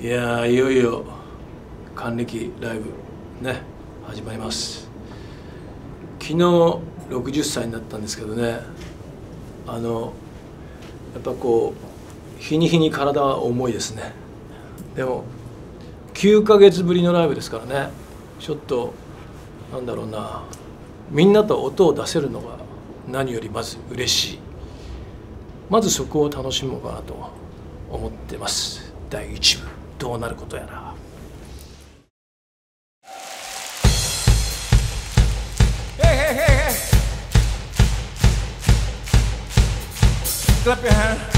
いやいよいよ還暦ライブね始まります。昨日60歳になったんですけどねあのやっぱこう日に日に体は重いですね。でも9ヶ月ぶりのライブですからねちょっとなんだろうなみんなと音を出せるのが何よりまず嬉しい。まずそこを楽しもうかなと思ってます。第1部。どうなることやら Hey, hey, hey, hey. Clap your hand.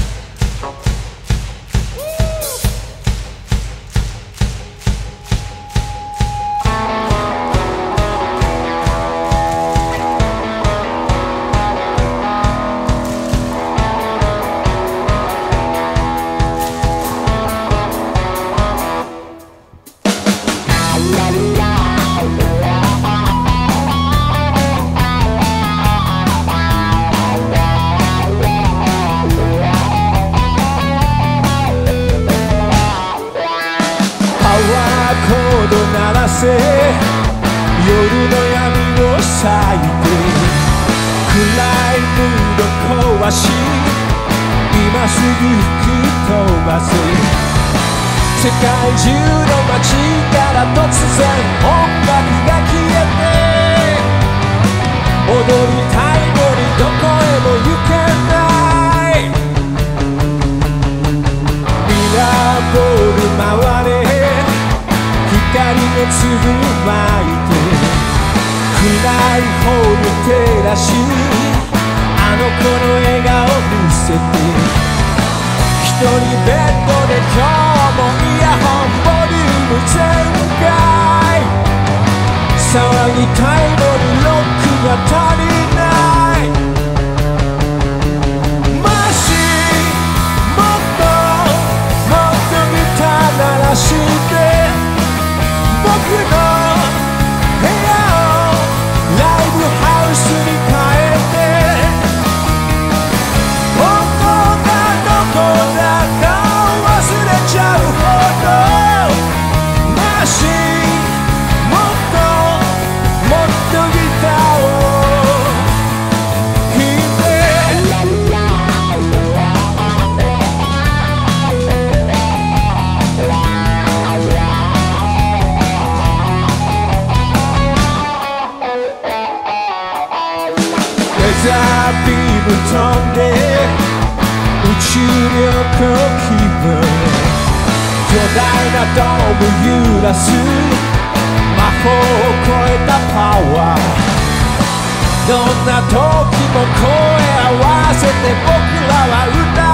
コード鳴らせ夜の闇を裂いて暗いムード壊し今すぐ吹き飛ばせ。世界中の街から突然音楽が消えて踊りたい。光の粒まいて暗い方に照らしあの子の笑顔見せて一人ベッドで今日もいい飛んで宇宙旅行気分巨大なドーム揺らす魔法を超えたパワー。どんな時も声合わせて僕らは歌う。